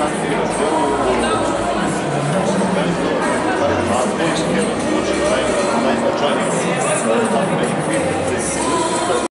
na